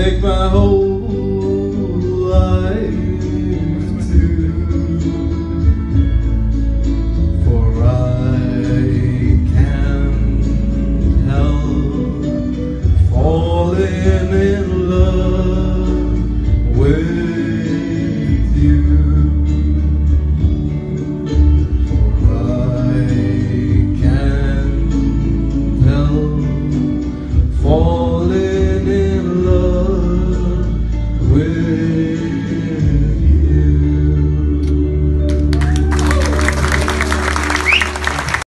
take my whole